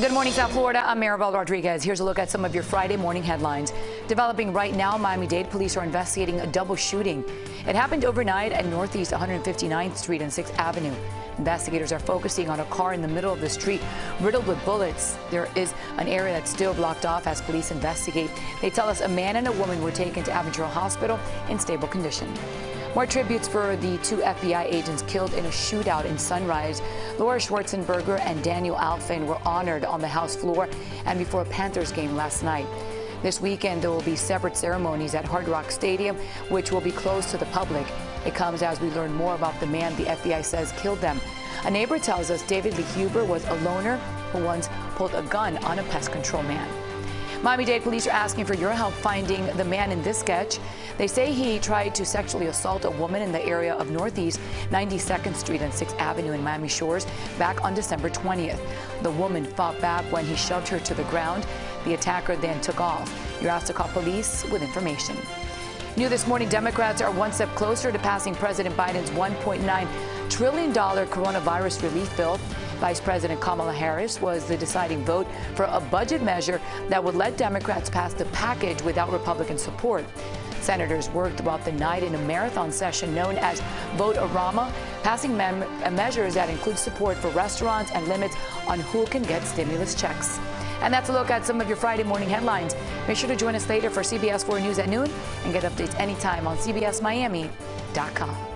Good morning, South Florida. I'm Marybel Rodriguez. Here's a look at some of your Friday morning headlines. Developing right now, Miami-Dade police are investigating a double shooting. It happened overnight at Northeast 159th Street and 6th Avenue. Investigators are focusing on a car in the middle of the street riddled with bullets. There is an area that's still blocked off as police investigate. They tell us a man and a woman were taken to Aventura Hospital in stable condition. More tributes for the two FBI agents killed in a shootout in Sunrise. Laura Schwarzenberger and Daniel Alfin were honored on the House floor and before a Panthers game last night. This weekend, there will be separate ceremonies at Hard Rock Stadium, which will be closed to the public. It comes as we learn more about the man the FBI says killed them. A neighbor tells us David Lee Huber was a loner who once pulled a gun on a pest control man. Miami-Dade police are asking for your help finding the man in this sketch. They say he tried to sexually assault a woman in the area of Northeast 92nd Street and 6th Avenue in Miami Shores back on December 20th. The woman fought back when he shoved her to the ground. The attacker then took off. You're asked to call police with information. New this morning, Democrats are one step closer to passing President Biden's $1.9 trillion coronavirus relief bill. Vice President Kamala Harris was the deciding vote for a budget measure that would let Democrats pass the package without Republican support. Senators worked throughout the night in a marathon session known as Vote-A-Rama, passing measures that include support for restaurants and limits on who can get stimulus checks. And that's a look at some of your Friday morning headlines. Make sure to join us later for CBS 4 News at noon and get updates anytime on CBSMiami.com.